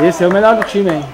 Esse é o melhor do time, hein?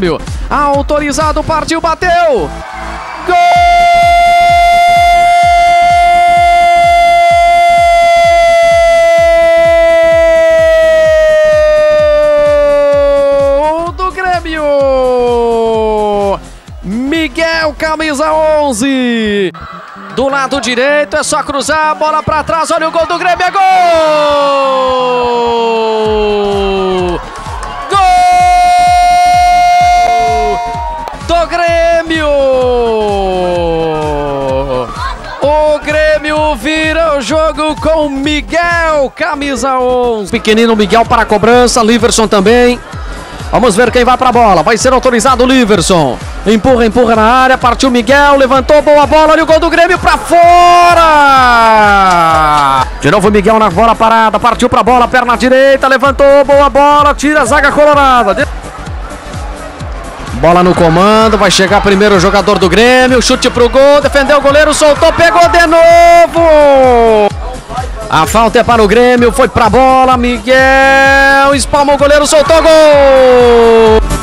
O Grêmio. Autorizado, partiu, bateu. Gol. Miguel, camisa 11. Do lado direito é só cruzar, bola pra trás, olha o gol do Grêmio, é! Gol Grêmio! O Grêmio vira o jogo com Miguel, camisa 11. Pequenino Miguel para a cobrança, Liverson também. Vamos ver quem vai para a bola. Vai ser autorizado o Liverson. Empurra, empurra na área. Partiu Miguel. Levantou, boa bola. Olha o gol do Grêmio para fora. De novo Miguel na bola parada. Partiu para a bola, perna direita. Levantou, boa bola. Tira a zaga colorada. Bola no comando. Vai chegar primeiro o jogador do Grêmio. Chute pro gol. Defendeu o goleiro. Soltou, pegou de novo. A falta é para o Grêmio, foi pra bola, Miguel, espalmou o goleiro, soltou gol!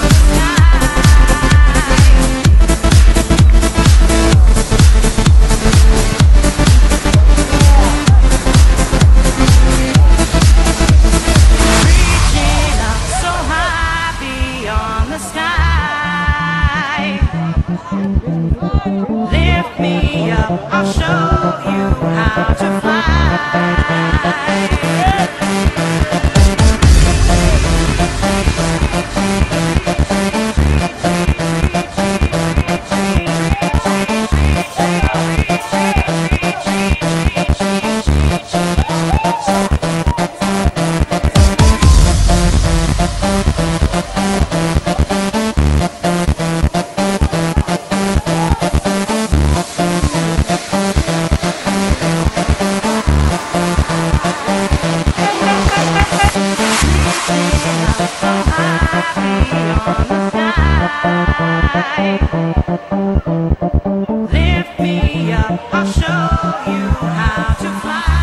Bye. I'll show you how to fly.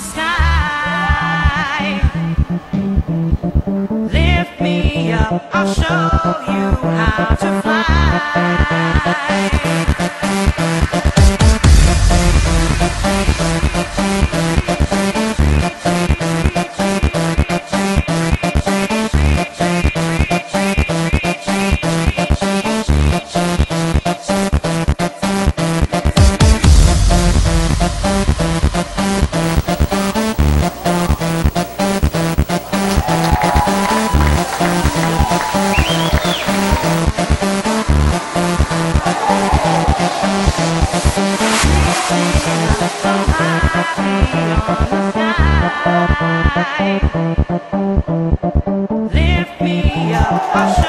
Sky. Lift me up, I'll show you how to fly. Lift me up,